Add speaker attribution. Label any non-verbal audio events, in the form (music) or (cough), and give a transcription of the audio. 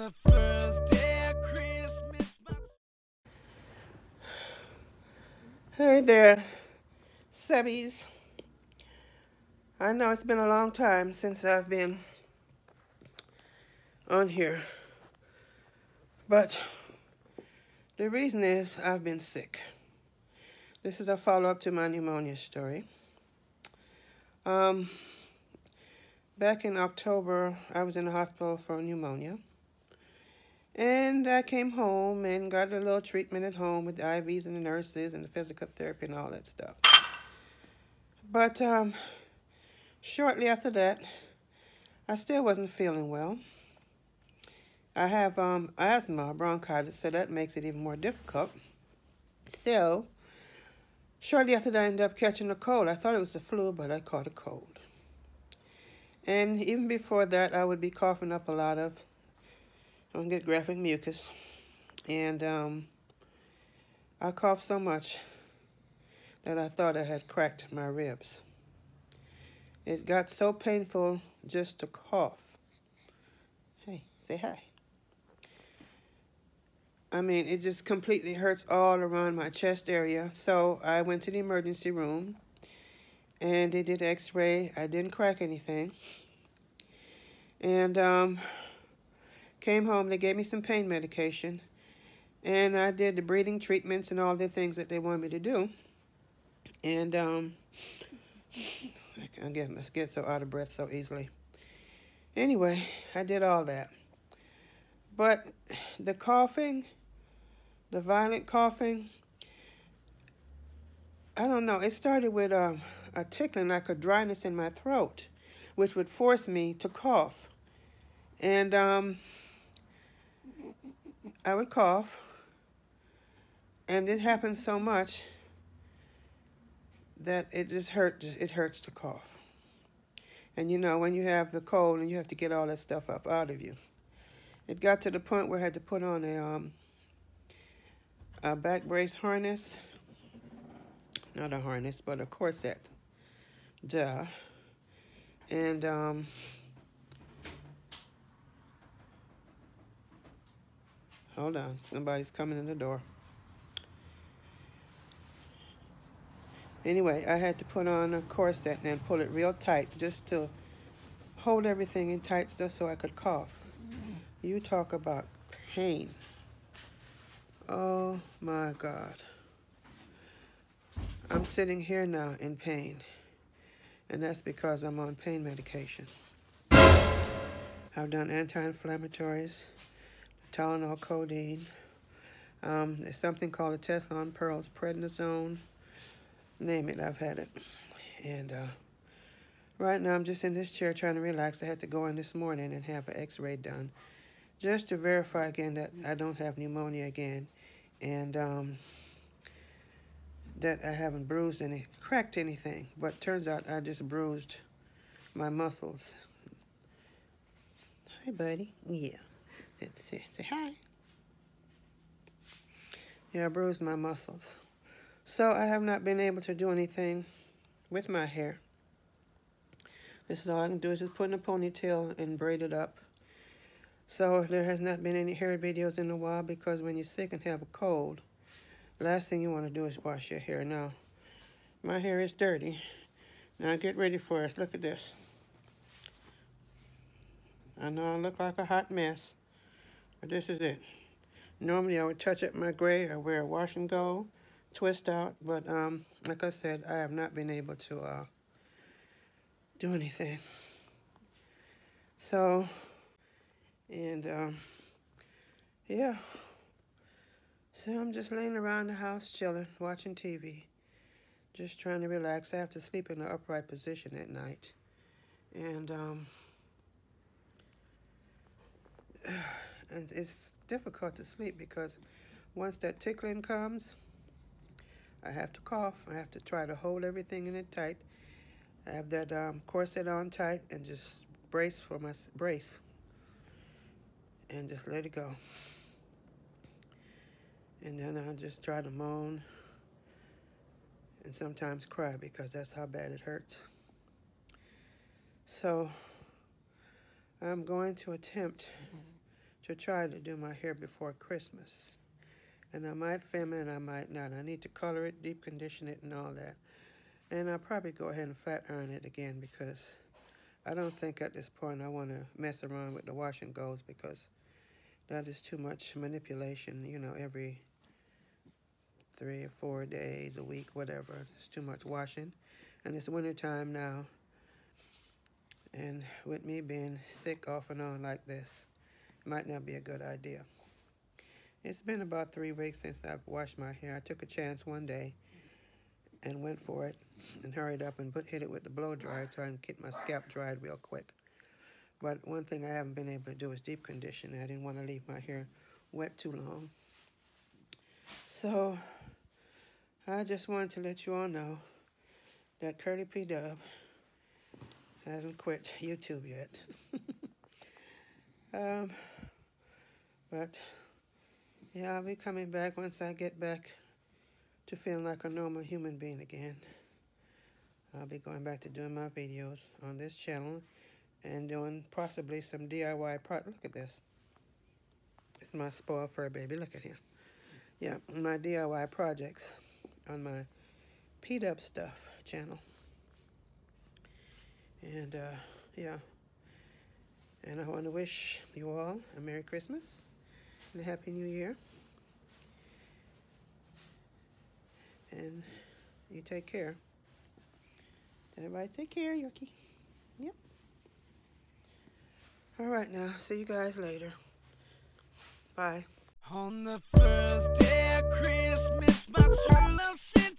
Speaker 1: the first day of Christmas.
Speaker 2: Hey there, Sebbies. I know it's been a long time since I've been on here, but the reason is I've been sick. This is a follow up to my pneumonia story. Um, back in October, I was in the hospital for pneumonia. And I came home and got a little treatment at home with the IVs and the nurses and the physical therapy and all that stuff. But um, shortly after that, I still wasn't feeling well. I have um, asthma, bronchitis, so that makes it even more difficult. So, shortly after that, I ended up catching a cold. I thought it was the flu, but I caught a cold. And even before that, I would be coughing up a lot of, I get graphic mucus. And um, I coughed so much that I thought I had cracked my ribs. It got so painful just to cough. Hey, say hi. I mean, it just completely hurts all around my chest area. So I went to the emergency room and they did x-ray. I didn't crack anything. And um, came home, they gave me some pain medication. And I did the breathing treatments and all the things that they wanted me to do. And um, I get, I get so out of breath so easily. Anyway, I did all that. But the coughing, the violent coughing, I don't know. It started with um, a tickling, like a dryness in my throat, which would force me to cough. And um, I would cough, and it happened so much that it just hurt. It hurts to cough. And you know, when you have the cold and you have to get all that stuff up out of you, it got to the point where I had to put on a um, a back brace harness. Not a harness, but a corset. Duh. And um, hold on, somebody's coming in the door. Anyway, I had to put on a corset and pull it real tight just to hold everything in tight just so I could cough. You talk about pain. Oh my God. I'm sitting here now in pain, and that's because I'm on pain medication. I've done anti-inflammatories, Tylenol, codeine. Um, there's something called a Tessalon Perles, prednisone. Name it, I've had it. And uh, right now I'm just in this chair trying to relax. I had to go in this morning and have an x-ray done just to verify again that I don't have pneumonia again. And um, that I haven't bruised any, cracked anything, but turns out I just bruised my muscles. Hi, buddy. Yeah. Say, say hi. Yeah, I bruised my muscles. So I have not been able to do anything with my hair. This is all I can do is just put in a ponytail and braid it up. So there has not been any hair videos in a while because when you're sick and have a cold, Last thing you want to do is wash your hair. Now, my hair is dirty. Now get ready for it. Look at this. I know I look like a hot mess, but this is it. Normally I would touch up my gray or wear a wash and go, twist out, but um, like I said, I have not been able to uh, do anything. So, and um, yeah. So I'm just laying around the house chilling, watching TV, just trying to relax. I have to sleep in an upright position at night. And, um, (sighs) (sighs) and it's difficult to sleep because once that tickling comes, I have to cough. I have to try to hold everything in it tight. I have that um, corset on tight and just brace for my brace and just let it go. And then I just try to moan and sometimes cry because that's how bad it hurts. So I'm going to attempt to try to do my hair before Christmas. And I might film it and I might not. I need to color it, deep condition it, and all that. And I'll probably go ahead and flat iron it again because I don't think at this point I want to mess around with the wash and goes because that is too much manipulation, you know, every three or four days, a week, whatever. It's too much washing. And it's winter time now. And with me being sick off and on like this, might not be a good idea. It's been about three weeks since I've washed my hair. I took a chance one day and went for it and hurried up and put, hit it with the blow dryer so I can get my scalp dried real quick. But one thing I haven't been able to do is deep condition. I didn't want to leave my hair wet too long. So I just wanted to let you all know that Curly P Dub hasn't quit YouTube yet. (laughs) um, but yeah, I'll be coming back once I get back to feeling like a normal human being again. I'll be going back to doing my videos on this channel and doing possibly some DIY part. Look at this. It's my spoiled fur baby. Look at him. Yeah, my DIY projects on my P Dub Stuff channel. And uh, yeah, and I want to wish you all a Merry Christmas and Happy New Year. And you take care. Everybody take care, Yorkie. Yep. All right now, see you guys later. Bye.
Speaker 1: On the first day of Christmas, my true love said